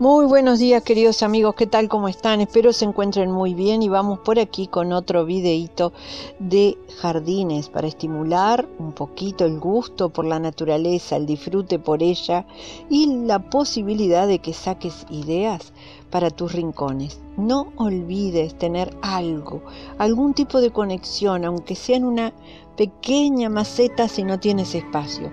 Muy buenos días queridos amigos, ¿qué tal? ¿Cómo están? Espero se encuentren muy bien y vamos por aquí con otro videito de jardines para estimular un poquito el gusto por la naturaleza, el disfrute por ella y la posibilidad de que saques ideas para tus rincones. No olvides tener algo, algún tipo de conexión, aunque sea en una pequeña maceta si no tienes espacio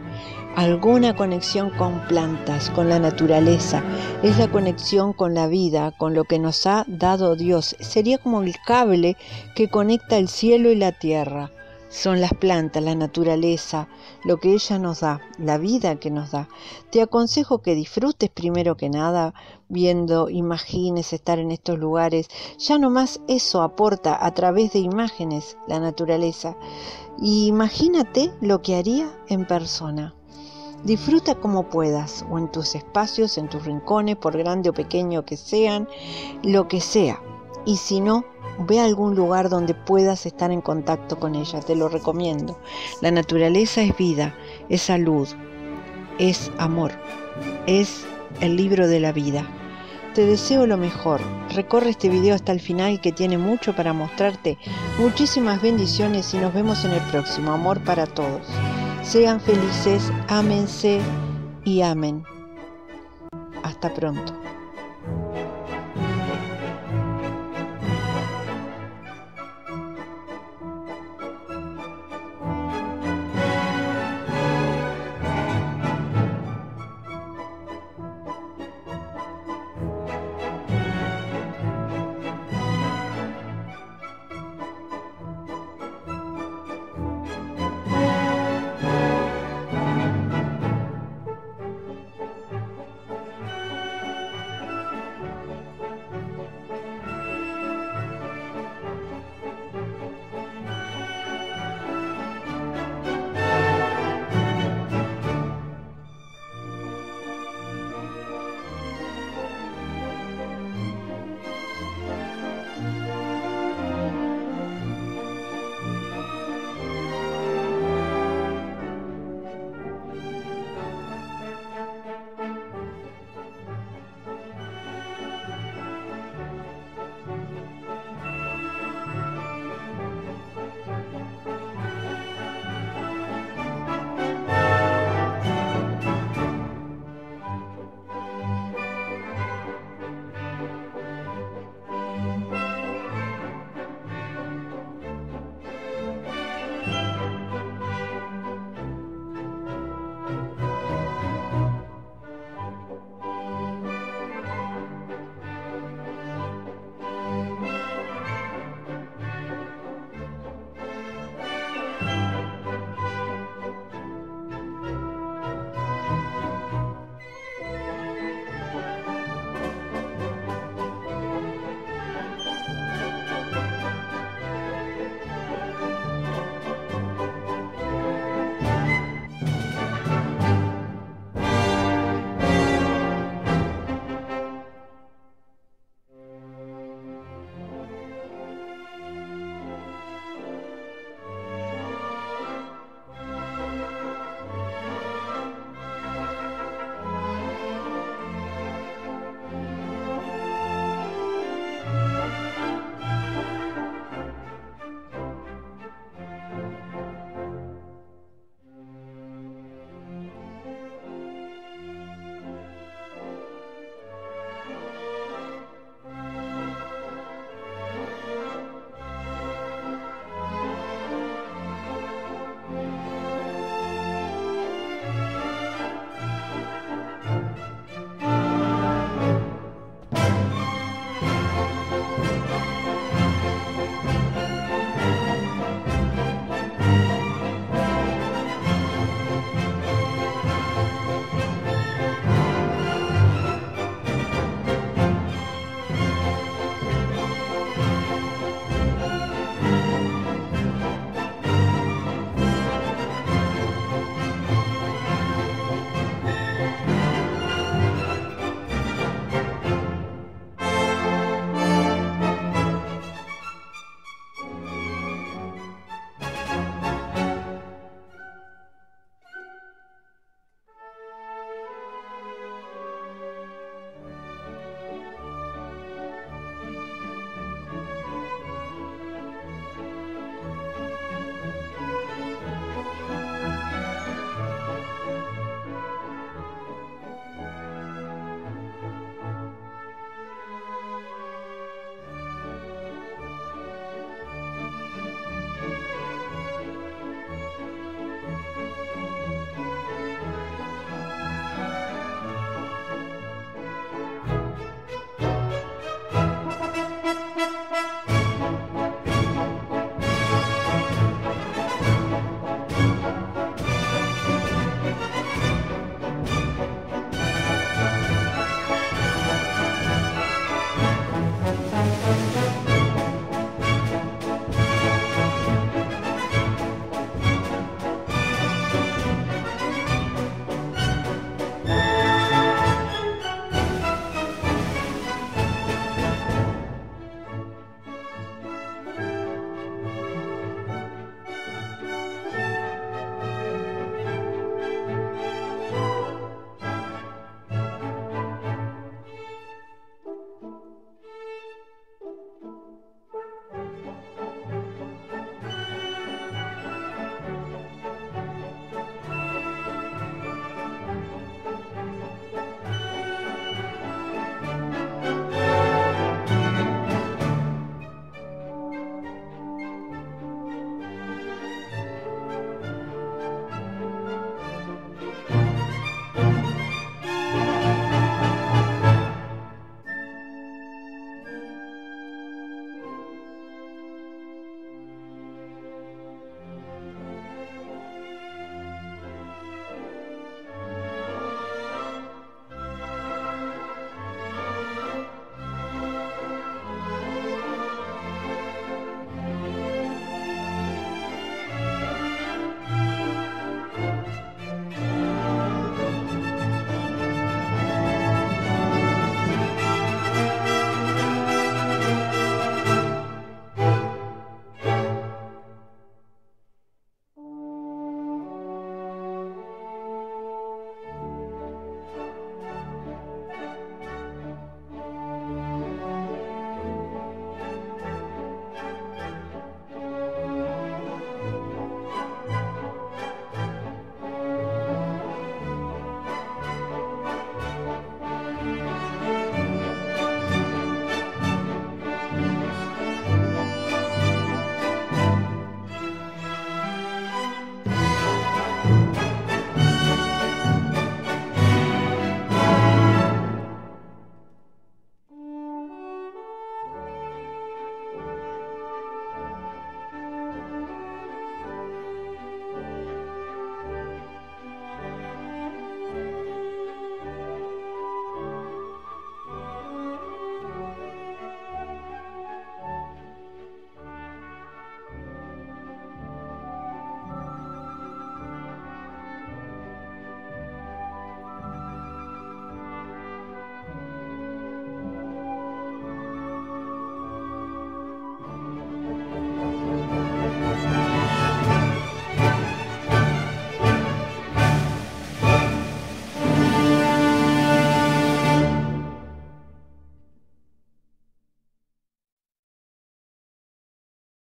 alguna conexión con plantas, con la naturaleza, es la conexión con la vida, con lo que nos ha dado Dios. Sería como el cable que conecta el cielo y la tierra. Son las plantas, la naturaleza, lo que ella nos da, la vida que nos da. Te aconsejo que disfrutes primero que nada viendo imágenes, estar en estos lugares. Ya nomás eso aporta a través de imágenes la naturaleza. Imagínate lo que haría en persona. Disfruta como puedas, o en tus espacios, en tus rincones, por grande o pequeño que sean, lo que sea. Y si no, ve a algún lugar donde puedas estar en contacto con ella, te lo recomiendo. La naturaleza es vida, es salud, es amor, es el libro de la vida. Te deseo lo mejor. Recorre este video hasta el final que tiene mucho para mostrarte. Muchísimas bendiciones y nos vemos en el próximo. Amor para todos. Sean felices, ámense y amen. Hasta pronto.